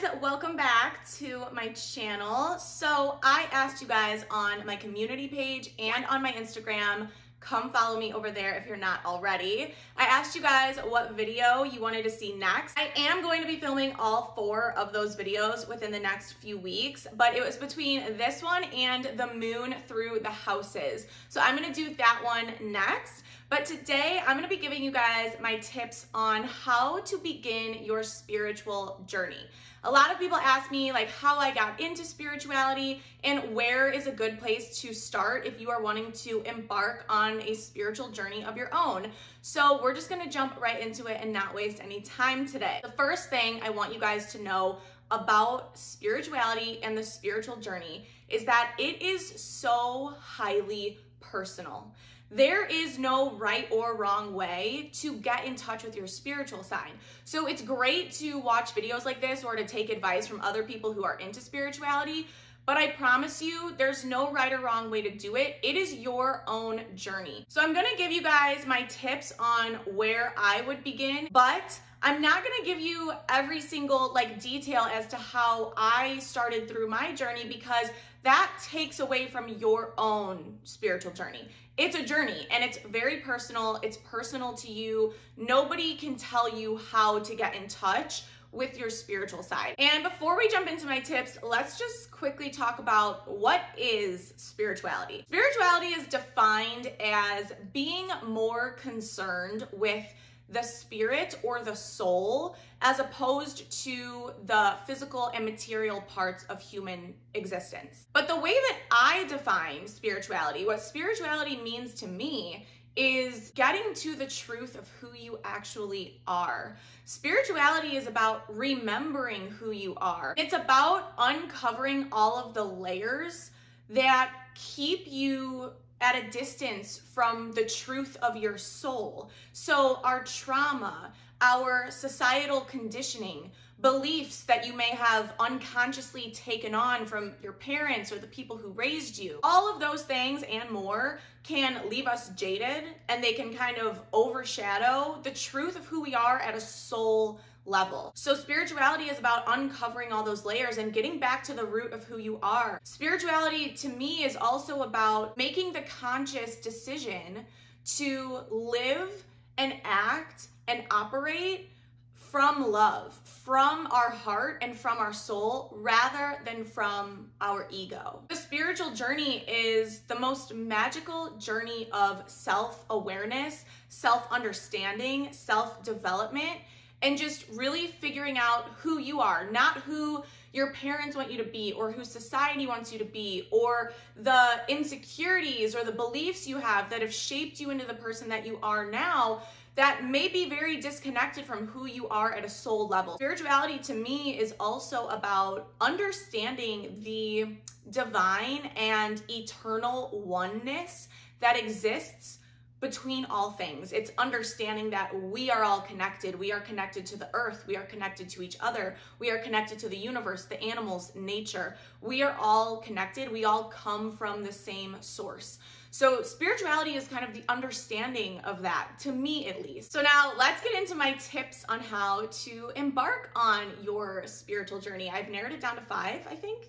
guys, welcome back to my channel. So I asked you guys on my community page and on my Instagram, come follow me over there if you're not already. I asked you guys what video you wanted to see next. I am going to be filming all four of those videos within the next few weeks, but it was between this one and the moon through the houses. So I'm gonna do that one next. But today I'm gonna be giving you guys my tips on how to begin your spiritual journey. A lot of people ask me like how I got into spirituality and where is a good place to start if you are wanting to embark on a spiritual journey of your own. So we're just gonna jump right into it and not waste any time today. The first thing I want you guys to know about spirituality and the spiritual journey is that it is so highly personal. There is no right or wrong way to get in touch with your spiritual side. So it's great to watch videos like this or to take advice from other people who are into spirituality. But I promise you, there's no right or wrong way to do it. It is your own journey. So I'm gonna give you guys my tips on where I would begin, but I'm not gonna give you every single like detail as to how I started through my journey because that takes away from your own spiritual journey. It's a journey and it's very personal. It's personal to you. Nobody can tell you how to get in touch with your spiritual side. And before we jump into my tips, let's just quickly talk about what is spirituality. Spirituality is defined as being more concerned with the spirit or the soul as opposed to the physical and material parts of human existence. But the way that I define spirituality, what spirituality means to me is getting to the truth of who you actually are. Spirituality is about remembering who you are. It's about uncovering all of the layers that keep you at a distance from the truth of your soul. So, our trauma, our societal conditioning, beliefs that you may have unconsciously taken on from your parents or the people who raised you. All of those things and more can leave us jaded and they can kind of overshadow the truth of who we are at a soul level. So spirituality is about uncovering all those layers and getting back to the root of who you are. Spirituality to me is also about making the conscious decision to live and act and operate from love, from our heart and from our soul rather than from our ego. The spiritual journey is the most magical journey of self awareness, self understanding, self development and just really figuring out who you are, not who your parents want you to be or who society wants you to be or the insecurities or the beliefs you have that have shaped you into the person that you are now that may be very disconnected from who you are at a soul level. Spirituality to me is also about understanding the divine and eternal oneness that exists between all things. It's understanding that we are all connected. We are connected to the earth. We are connected to each other. We are connected to the universe, the animals, nature. We are all connected. We all come from the same source. So spirituality is kind of the understanding of that, to me at least. So now let's get into my tips on how to embark on your spiritual journey. I've narrowed it down to five, I think.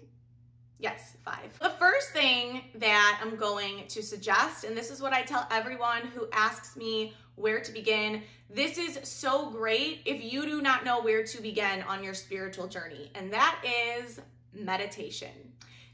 Yes, five. The first thing that I'm going to suggest, and this is what I tell everyone who asks me where to begin, this is so great if you do not know where to begin on your spiritual journey, and that is meditation.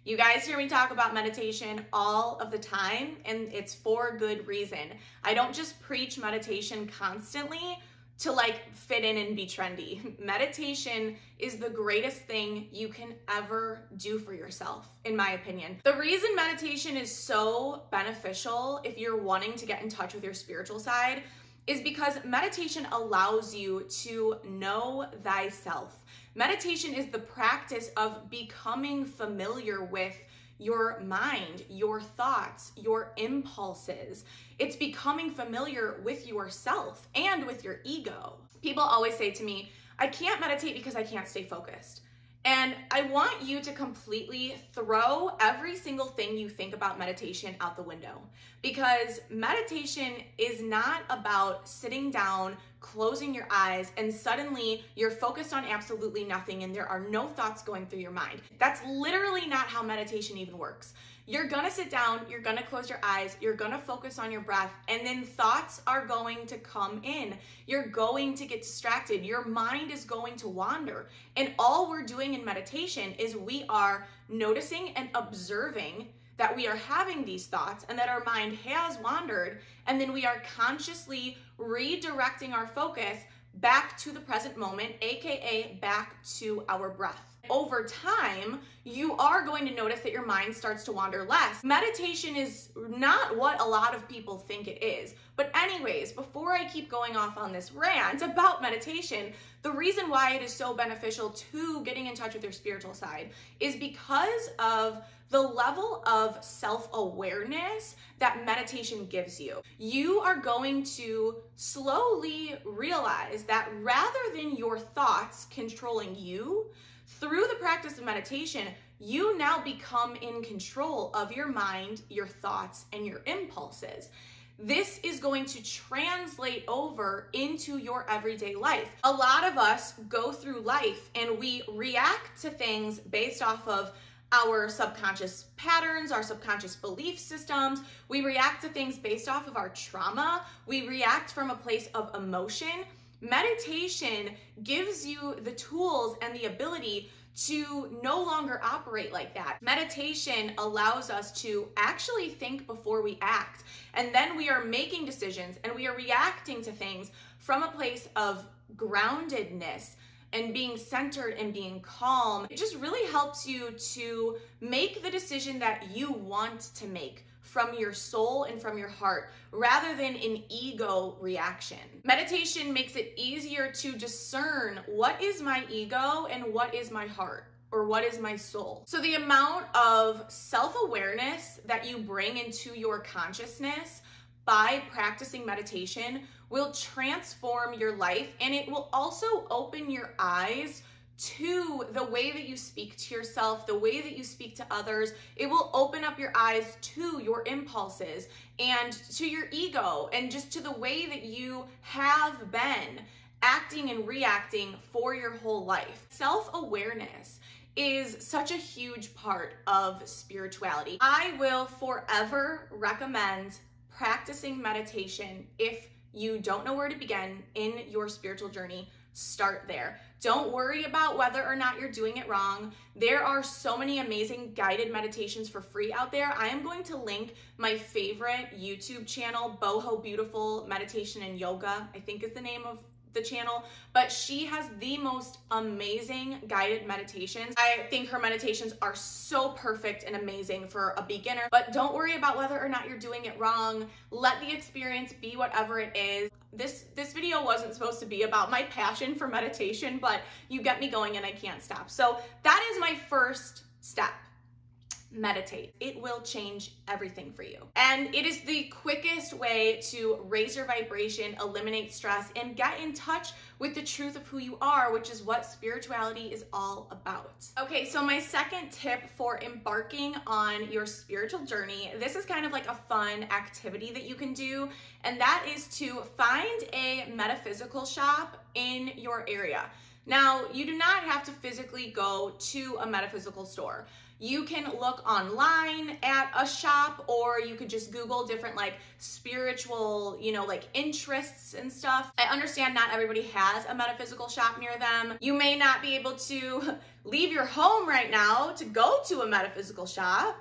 You guys hear me talk about meditation all of the time, and it's for good reason. I don't just preach meditation constantly to like fit in and be trendy. Meditation is the greatest thing you can ever do for yourself, in my opinion. The reason meditation is so beneficial if you're wanting to get in touch with your spiritual side is because meditation allows you to know thyself. Meditation is the practice of becoming familiar with your mind, your thoughts, your impulses. It's becoming familiar with yourself and with your ego. People always say to me, I can't meditate because I can't stay focused. And I want you to completely throw every single thing you think about meditation out the window because meditation is not about sitting down, closing your eyes and suddenly you're focused on absolutely nothing and there are no thoughts going through your mind. That's literally not how meditation even works. You're gonna sit down, you're gonna close your eyes, you're gonna focus on your breath, and then thoughts are going to come in. You're going to get distracted. Your mind is going to wander. And all we're doing in meditation is we are noticing and observing that we are having these thoughts and that our mind has wandered, and then we are consciously redirecting our focus back to the present moment, aka back to our breath over time, you are going to notice that your mind starts to wander less. Meditation is not what a lot of people think it is. But, anyways, before I keep going off on this rant about meditation, the reason why it is so beneficial to getting in touch with your spiritual side is because of the level of self awareness that meditation gives you. You are going to slowly realize that rather than your thoughts controlling you, through the practice of meditation, you now become in control of your mind, your thoughts, and your impulses. This is going to translate over into your everyday life. A lot of us go through life and we react to things based off of our subconscious patterns, our subconscious belief systems. We react to things based off of our trauma. We react from a place of emotion. Meditation gives you the tools and the ability to no longer operate like that. Meditation allows us to actually think before we act. And then we are making decisions and we are reacting to things from a place of groundedness and being centered and being calm. It just really helps you to make the decision that you want to make from your soul and from your heart rather than an ego reaction. Meditation makes it easier to discern what is my ego and what is my heart or what is my soul. So the amount of self-awareness that you bring into your consciousness by practicing meditation will transform your life and it will also open your eyes to the way that you speak to yourself, the way that you speak to others. It will open up your eyes to your impulses and to your ego and just to the way that you have been acting and reacting for your whole life. Self awareness is such a huge part of spirituality. I will forever recommend practicing meditation if you don't know where to begin in your spiritual journey start there. Don't worry about whether or not you're doing it wrong. There are so many amazing guided meditations for free out there. I am going to link my favorite YouTube channel, Boho Beautiful Meditation and Yoga, I think is the name of the channel, but she has the most amazing guided meditations. I think her meditations are so perfect and amazing for a beginner, but don't worry about whether or not you're doing it wrong. Let the experience be whatever it is. This this video wasn't supposed to be about my passion for meditation, but you get me going and I can't stop. So that is my first step meditate. It will change everything for you. And it is the quickest way to raise your vibration, eliminate stress, and get in touch with the truth of who you are, which is what spirituality is all about. Okay, so my second tip for embarking on your spiritual journey, this is kind of like a fun activity that you can do, and that is to find a metaphysical shop in your area. Now, you do not have to physically go to a metaphysical store you can look online at a shop or you could just Google different like spiritual, you know, like interests and stuff. I understand not everybody has a metaphysical shop near them. You may not be able to leave your home right now to go to a metaphysical shop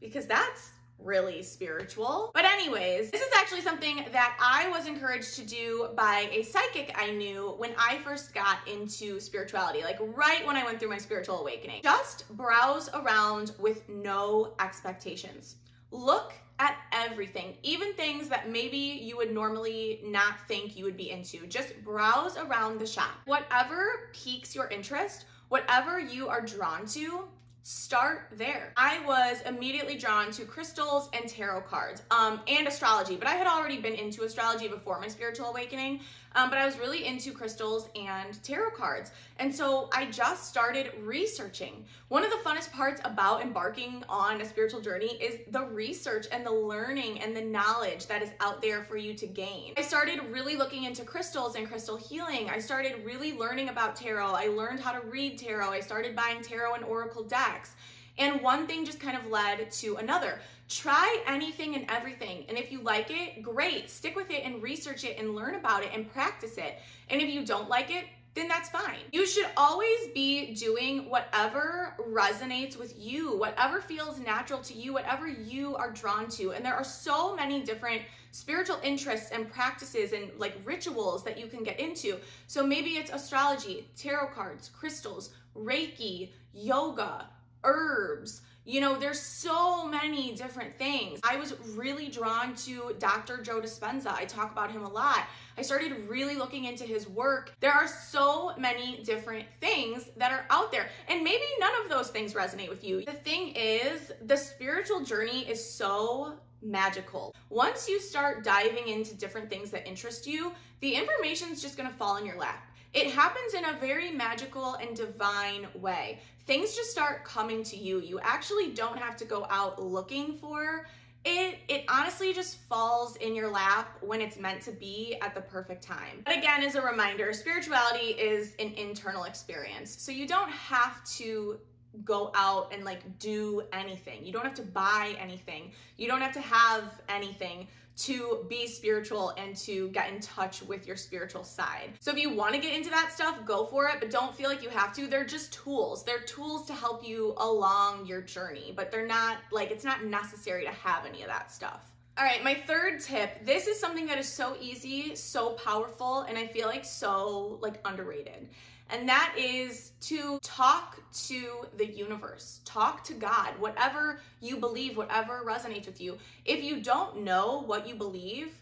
because that's really spiritual. But anyways, this is actually something that I was encouraged to do by a psychic I knew when I first got into spirituality, like right when I went through my spiritual awakening. Just browse around with no expectations. Look at everything, even things that maybe you would normally not think you would be into. Just browse around the shop. Whatever piques your interest, whatever you are drawn to, start there. I was immediately drawn to crystals and tarot cards um, and astrology, but I had already been into astrology before my spiritual awakening. Um, but I was really into crystals and tarot cards. And so I just started researching. One of the funnest parts about embarking on a spiritual journey is the research and the learning and the knowledge that is out there for you to gain. I started really looking into crystals and crystal healing. I started really learning about tarot. I learned how to read tarot. I started buying tarot and oracle decks. And one thing just kind of led to another. Try anything and everything. And if you like it, great. Stick with it and research it and learn about it and practice it. And if you don't like it, then that's fine. You should always be doing whatever resonates with you, whatever feels natural to you, whatever you are drawn to. And there are so many different spiritual interests and practices and like rituals that you can get into. So maybe it's astrology, tarot cards, crystals, Reiki, yoga, herbs. You know, there's so many different things. I was really drawn to Dr. Joe Dispenza. I talk about him a lot. I started really looking into his work. There are so many different things that are out there, and maybe none of those things resonate with you. The thing is, the spiritual journey is so magical. Once you start diving into different things that interest you, the information is just gonna fall in your lap. It happens in a very magical and divine way. Things just start coming to you. You actually don't have to go out looking for it it honestly just falls in your lap when it's meant to be at the perfect time. But again, as a reminder, spirituality is an internal experience. So you don't have to go out and like do anything. You don't have to buy anything. You don't have to have anything to be spiritual and to get in touch with your spiritual side. So if you want to get into that stuff, go for it, but don't feel like you have to. They're just tools. They're tools to help you along your journey, but they're not like it's not necessary to have any of that stuff. All right, my third tip. This is something that is so easy, so powerful, and I feel like so like underrated and that is to talk to the universe, talk to God, whatever you believe, whatever resonates with you. If you don't know what you believe,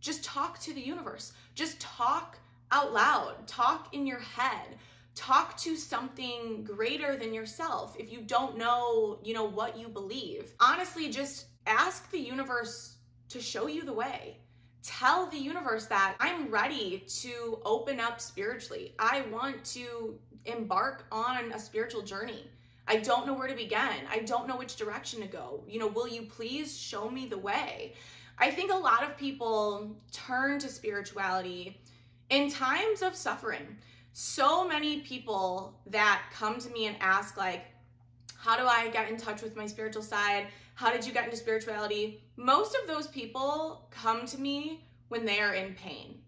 just talk to the universe. Just talk out loud, talk in your head. Talk to something greater than yourself if you don't know, you know, what you believe. Honestly, just ask the universe to show you the way tell the universe that I'm ready to open up spiritually. I want to embark on a spiritual journey. I don't know where to begin. I don't know which direction to go. You know, will you please show me the way? I think a lot of people turn to spirituality in times of suffering. So many people that come to me and ask, like, how do I get in touch with my spiritual side? How did you get into spirituality? Most of those people come to me when they are in pain,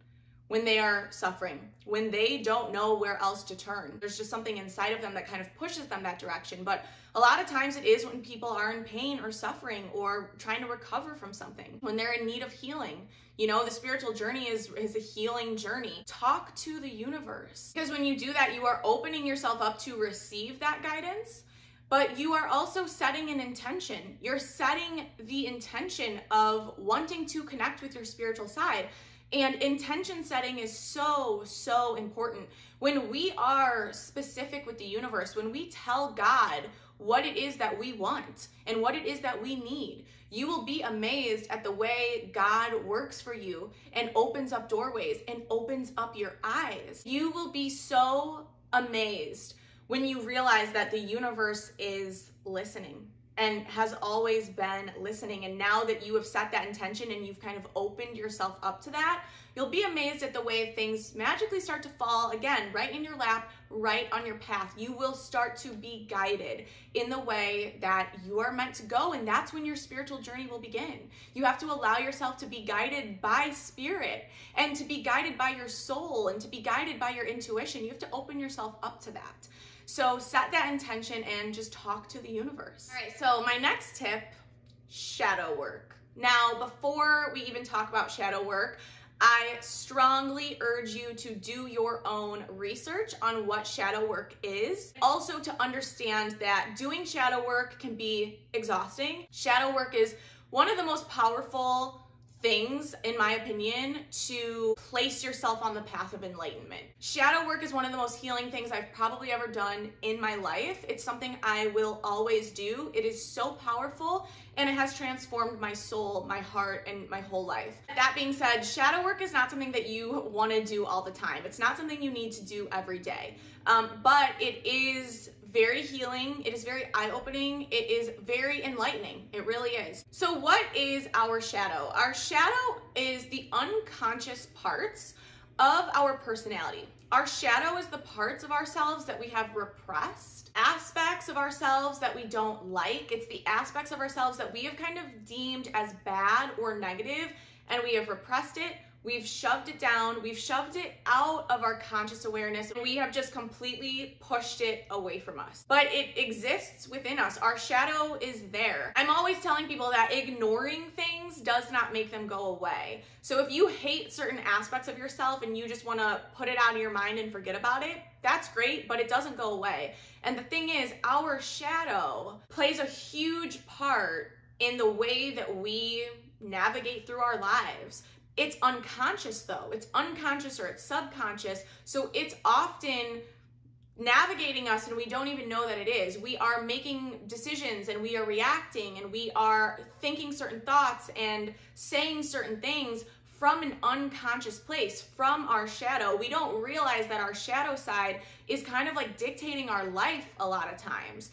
when they are suffering, when they don't know where else to turn. There's just something inside of them that kind of pushes them that direction. But a lot of times it is when people are in pain or suffering or trying to recover from something, when they're in need of healing. You know, the spiritual journey is, is a healing journey. Talk to the universe. Because when you do that, you are opening yourself up to receive that guidance but you are also setting an intention. You're setting the intention of wanting to connect with your spiritual side. And intention setting is so, so important. When we are specific with the universe, when we tell God what it is that we want and what it is that we need, you will be amazed at the way God works for you and opens up doorways and opens up your eyes. You will be so amazed when you realize that the universe is listening and has always been listening. And now that you have set that intention and you've kind of opened yourself up to that, you'll be amazed at the way things magically start to fall again, right in your lap, right on your path. You will start to be guided in the way that you are meant to go. And that's when your spiritual journey will begin. You have to allow yourself to be guided by spirit and to be guided by your soul and to be guided by your intuition. You have to open yourself up to that. So set that intention and just talk to the universe. All right, so my next tip, shadow work. Now, before we even talk about shadow work, I strongly urge you to do your own research on what shadow work is. Also to understand that doing shadow work can be exhausting. Shadow work is one of the most powerful things, in my opinion, to place yourself on the path of enlightenment. Shadow work is one of the most healing things I've probably ever done in my life. It's something I will always do. It is so powerful and it has transformed my soul, my heart, and my whole life. That being said, shadow work is not something that you want to do all the time. It's not something you need to do every day, um, but it is very healing. It is very eye opening. It is very enlightening. It really is. So, what is our shadow? Our shadow is the unconscious parts of our personality. Our shadow is the parts of ourselves that we have repressed, aspects of ourselves that we don't like. It's the aspects of ourselves that we have kind of deemed as bad or negative, and we have repressed it We've shoved it down, we've shoved it out of our conscious awareness, we have just completely pushed it away from us. But it exists within us. Our shadow is there. I'm always telling people that ignoring things does not make them go away. So if you hate certain aspects of yourself and you just want to put it out of your mind and forget about it, that's great, but it doesn't go away. And the thing is, our shadow plays a huge part in the way that we navigate through our lives. It's unconscious though. It's unconscious or it's subconscious. So it's often navigating us and we don't even know that it is. We are making decisions and we are reacting and we are thinking certain thoughts and saying certain things from an unconscious place, from our shadow. We don't realize that our shadow side is kind of like dictating our life a lot of times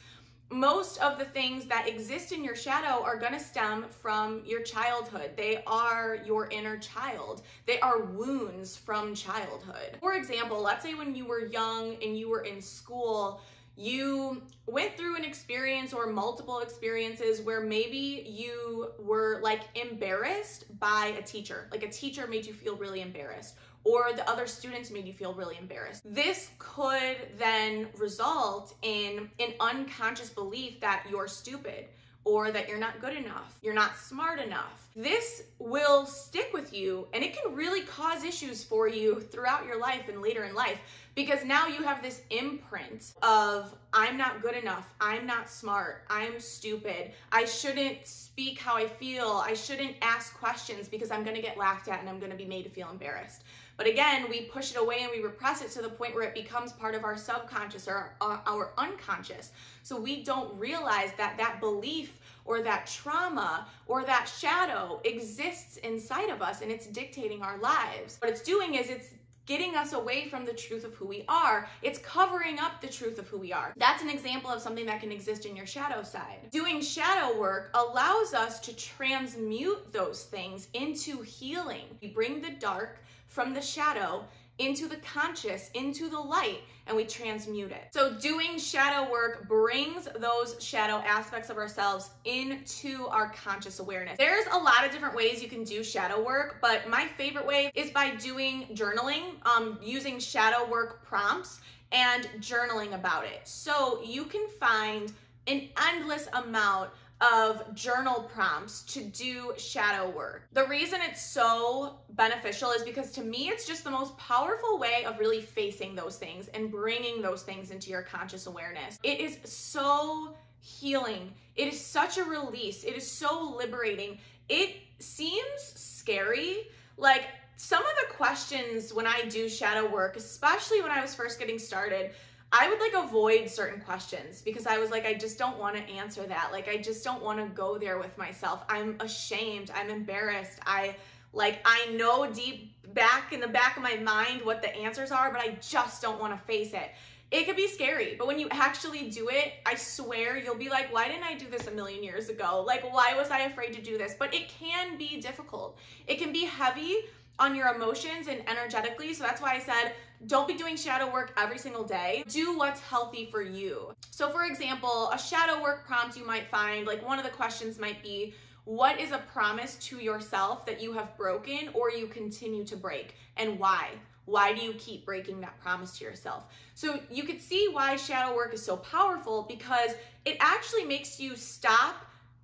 most of the things that exist in your shadow are going to stem from your childhood. They are your inner child. They are wounds from childhood. For example, let's say when you were young and you were in school, you went through an experience or multiple experiences where maybe you were like embarrassed by a teacher. Like a teacher made you feel really embarrassed or the other students made you feel really embarrassed. This could then result in an unconscious belief that you're stupid or that you're not good enough, you're not smart enough. This will stick with you and it can really cause issues for you throughout your life and later in life because now you have this imprint of I'm not good enough, I'm not smart, I'm stupid, I shouldn't speak how I feel, I shouldn't ask questions because I'm gonna get laughed at and I'm gonna be made to feel embarrassed. But again, we push it away and we repress it to the point where it becomes part of our subconscious or our, our unconscious. So we don't realize that that belief or that trauma or that shadow exists inside of us and it's dictating our lives. What it's doing is it's getting us away from the truth of who we are. It's covering up the truth of who we are. That's an example of something that can exist in your shadow side. Doing shadow work allows us to transmute those things into healing. We bring the dark from the shadow into the conscious, into the light, and we transmute it. So doing shadow work brings those shadow aspects of ourselves into our conscious awareness. There's a lot of different ways you can do shadow work, but my favorite way is by doing journaling, um, using shadow work prompts and journaling about it. So you can find an endless amount of journal prompts to do shadow work. The reason it's so beneficial is because to me, it's just the most powerful way of really facing those things and bringing those things into your conscious awareness. It is so healing. It is such a release. It is so liberating. It seems scary. Like some of the questions when I do shadow work, especially when I was first getting started, I would like avoid certain questions because I was like, I just don't want to answer that. Like, I just don't want to go there with myself. I'm ashamed. I'm embarrassed. I like, I know deep back in the back of my mind what the answers are, but I just don't want to face it. It could be scary, but when you actually do it, I swear you'll be like, why didn't I do this a million years ago? Like, why was I afraid to do this? But it can be difficult. It can be heavy on your emotions and energetically. So that's why I said don't be doing shadow work every single day. Do what's healthy for you. So, for example, a shadow work prompt you might find, like one of the questions might be, what is a promise to yourself that you have broken or you continue to break and why? Why do you keep breaking that promise to yourself? So you could see why shadow work is so powerful because it actually makes you stop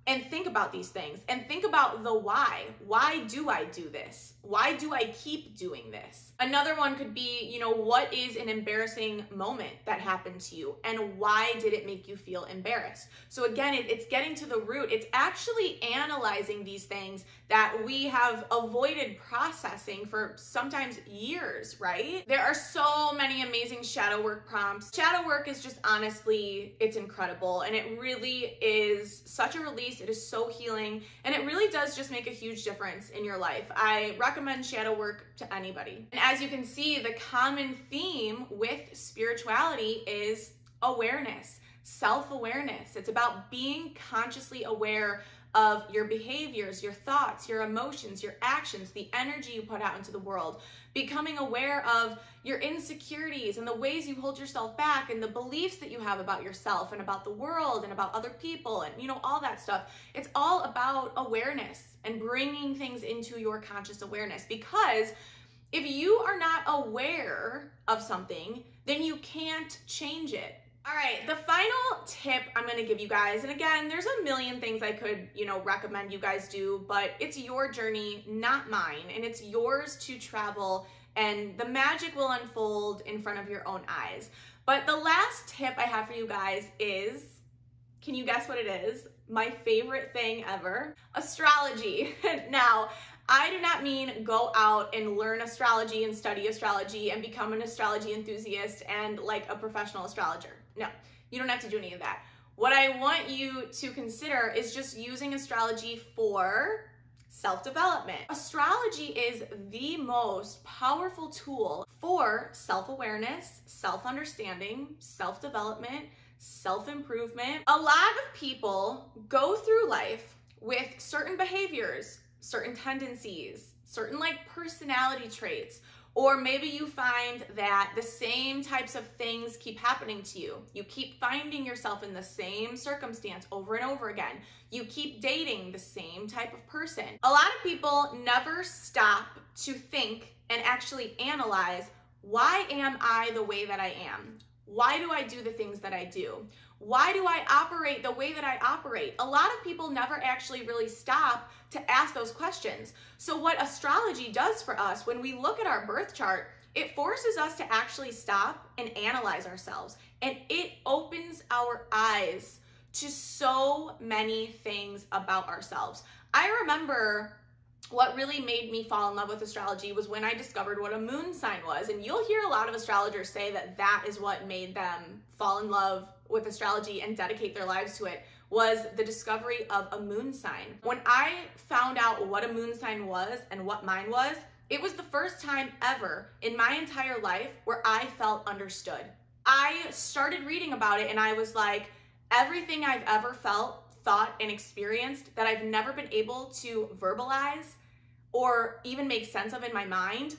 and think about these things and think about the why. Why do I do this? Why do I keep doing this? Another one could be, you know, what is an embarrassing moment that happened to you and why did it make you feel embarrassed? So again, it's getting to the root. It's actually analyzing these things that we have avoided processing for sometimes years, right? There are so many amazing shadow work prompts. Shadow work is just honestly, it's incredible and it really is such a release. It is so healing and it really does just make a huge difference in your life. I recommend shadow work to anybody. And as you can see, the common theme with spirituality is awareness, self awareness. It's about being consciously aware of your behaviors, your thoughts, your emotions, your actions, the energy you put out into the world, becoming aware of your insecurities and the ways you hold yourself back and the beliefs that you have about yourself and about the world and about other people and you know all that stuff. It's all about awareness and bringing things into your conscious awareness because if you are not aware of something, then you can't change it. All right, the final tip I'm gonna give you guys, and again, there's a million things I could, you know, recommend you guys do, but it's your journey, not mine, and it's yours to travel, and the magic will unfold in front of your own eyes. But the last tip I have for you guys is, can you guess what it is? My favorite thing ever, astrology. now, I do not mean go out and learn astrology and study astrology and become an astrology enthusiast and like a professional astrologer. No, you don't have to do any of that. What I want you to consider is just using astrology for self development. Astrology is the most powerful tool for self awareness, self understanding, self development, self improvement. A lot of people go through life with certain behaviors, certain tendencies, certain like personality traits, or maybe you find that the same types of things keep happening to you. You keep finding yourself in the same circumstance over and over again. You keep dating the same type of person. A lot of people never stop to think and actually analyze why am I the way that I am? Why do I do the things that I do? Why do I operate the way that I operate? A lot of people never actually really stop to ask those questions. So, what astrology does for us when we look at our birth chart, it forces us to actually stop and analyze ourselves. And it opens our eyes to so many things about ourselves. I remember what really made me fall in love with astrology was when I discovered what a moon sign was. And you'll hear a lot of astrologers say that that is what made them fall in love with astrology and dedicate their lives to it was the discovery of a moon sign. When I found out what a moon sign was and what mine was, it was the first time ever in my entire life where I felt understood. I started reading about it and I was like, everything I've ever felt, thought, and experienced that I've never been able to verbalize or even make sense of in my mind,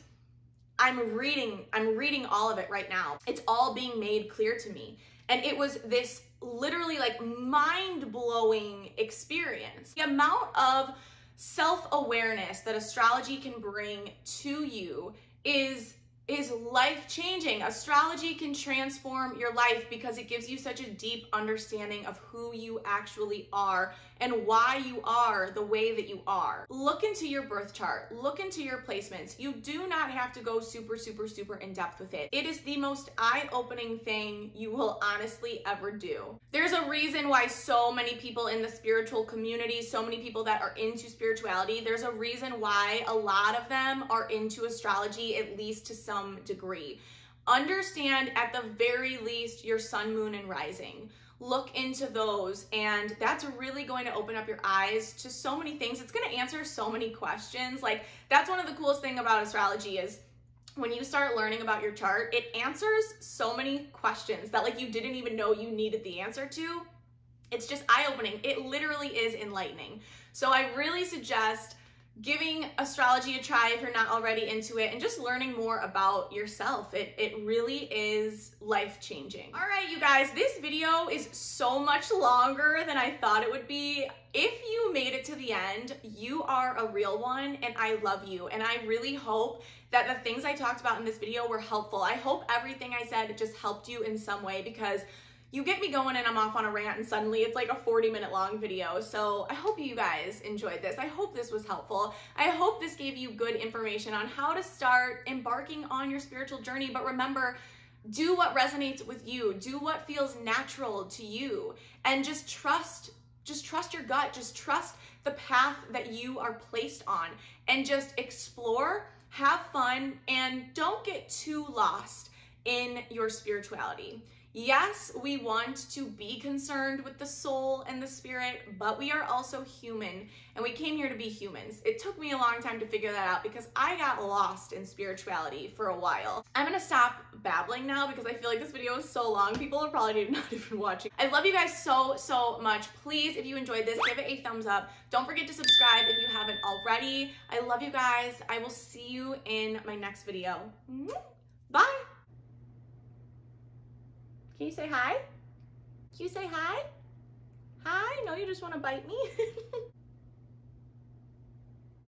I'm reading, I'm reading all of it right now. It's all being made clear to me. And it was this literally like mind blowing experience. The amount of self awareness that astrology can bring to you is is life changing. Astrology can transform your life because it gives you such a deep understanding of who you actually are and why you are the way that you are. Look into your birth chart, look into your placements. You do not have to go super, super, super in depth with it. It is the most eye opening thing you will honestly ever do. There's a reason why so many people in the spiritual community, so many people that are into spirituality, there's a reason why a lot of them are into astrology, at least to some degree. Understand at the very least your sun, moon, and rising. Look into those and that's really going to open up your eyes to so many things. It's going to answer so many questions. Like that's one of the coolest thing about astrology is when you start learning about your chart it answers so many questions that like you didn't even know you needed the answer to. It's just eye-opening. It literally is enlightening. So i really suggest giving astrology a try if you're not already into it and just learning more about yourself. It, it really is life changing. All right, you guys, this video is so much longer than I thought it would be. If you made it to the end, you are a real one and I love you. And I really hope that the things I talked about in this video were helpful. I hope everything I said just helped you in some way because you get me going and I'm off on a rant and suddenly it's like a 40 minute long video. So I hope you guys enjoyed this. I hope this was helpful. I hope this gave you good information on how to start embarking on your spiritual journey. But remember, do what resonates with you. Do what feels natural to you and just trust just trust your gut. Just trust the path that you are placed on and just explore, have fun and don't get too lost in your spirituality. Yes, we want to be concerned with the soul and the spirit, but we are also human and we came here to be humans. It took me a long time to figure that out because I got lost in spirituality for a while. I'm gonna stop babbling now because I feel like this video is so long. People are probably not even watching. I love you guys so, so much. Please, if you enjoyed this, give it a thumbs up. Don't forget to subscribe if you haven't already. I love you guys. I will see you in my next video. Bye. Can you say hi? Can you say hi? Hi? No, you just want to bite me?